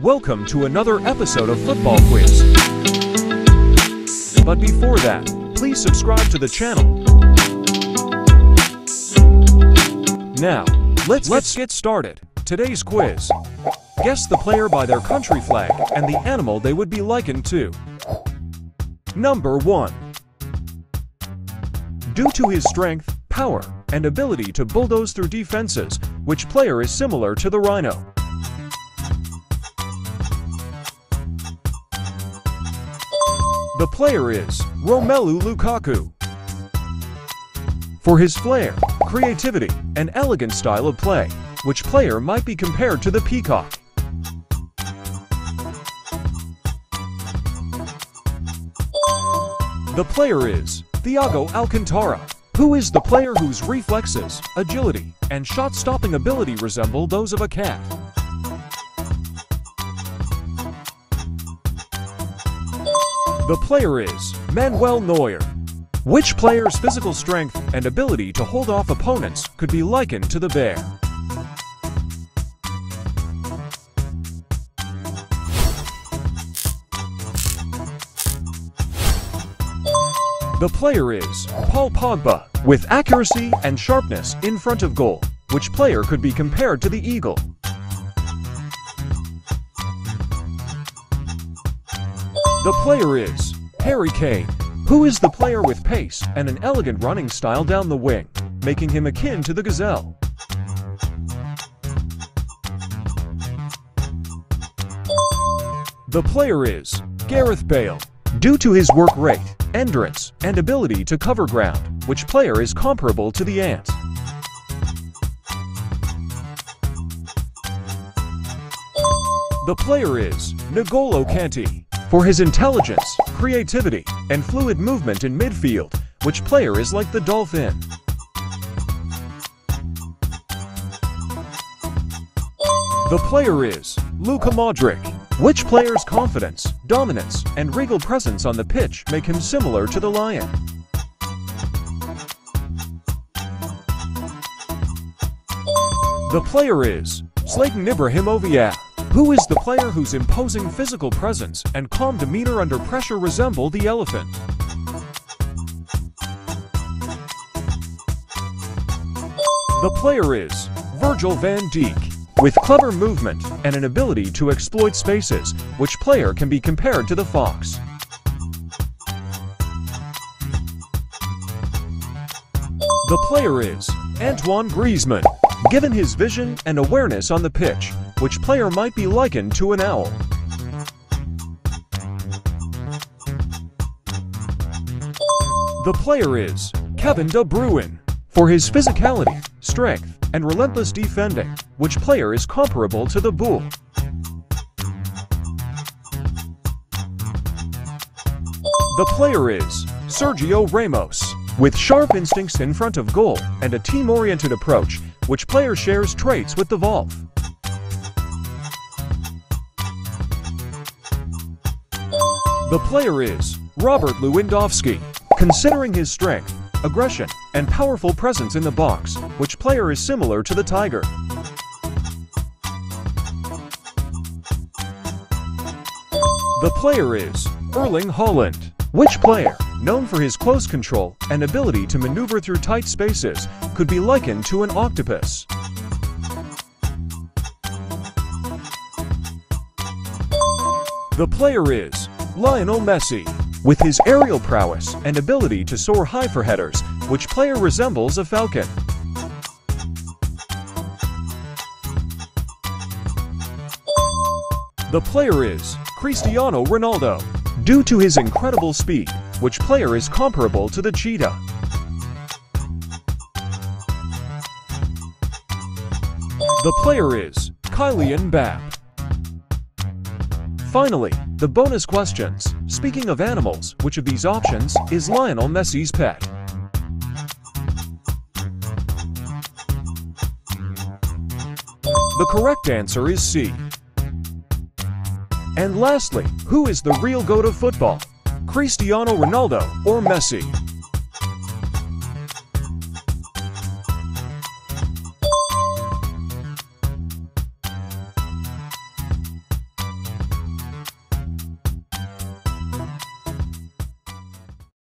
Welcome to another episode of Football Quiz. But before that, please subscribe to the channel. Now, let's, let's get started. Today's quiz. Guess the player by their country flag and the animal they would be likened to. Number 1. Due to his strength, power, and ability to bulldoze through defenses, which player is similar to the rhino? The player is Romelu Lukaku. For his flair, creativity, and elegant style of play, which player might be compared to the peacock? The player is Thiago Alcantara, who is the player whose reflexes, agility, and shot-stopping ability resemble those of a cat. The player is Manuel Neuer. Which player's physical strength and ability to hold off opponents could be likened to the bear? The player is Paul Pogba, with accuracy and sharpness in front of goal. Which player could be compared to the eagle? The player is Harry Kane, who is the player with pace and an elegant running style down the wing, making him akin to the gazelle. The player is Gareth Bale, due to his work rate, endurance, and ability to cover ground, which player is comparable to the ant. The player is N'Golo Kante, for his intelligence, creativity, and fluid movement in midfield, which player is like the dolphin. The player is Luka Modric. Which player's confidence, dominance, and regal presence on the pitch make him similar to the lion? The player is Zlatan Ibrahimovic, who is the player whose imposing physical presence and calm demeanor under pressure resemble the elephant. The player is Virgil van Dijk, with clever movement and an ability to exploit spaces, which player can be compared to the fox. The player is Antoine Griezmann, given his vision and awareness on the pitch, which player might be likened to an owl. The player is Kevin De Bruyne, for his physicality, strength, and relentless defending, which player is comparable to the bull. The player is Sergio Ramos, with sharp instincts in front of goal and a team-oriented approach, which player shares traits with the Wolf. The player is Robert Lewandowski, considering his strength, aggression, and powerful presence in the box, which player is similar to the tiger. The player is Erling Haaland. Which player, known for his close control and ability to maneuver through tight spaces, could be likened to an octopus? The player is Lionel Messi. With his aerial prowess and ability to soar high for headers, which player resembles a falcon? The player is Cristiano Ronaldo. Due to his incredible speed, which player is comparable to the cheetah? The player is Kylian Mbappe. Finally, the bonus questions. Speaking of animals, which of these options is Lionel Messi's pet? The correct answer is C. And lastly, who is the real goat of football? Cristiano Ronaldo or Messi?